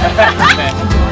对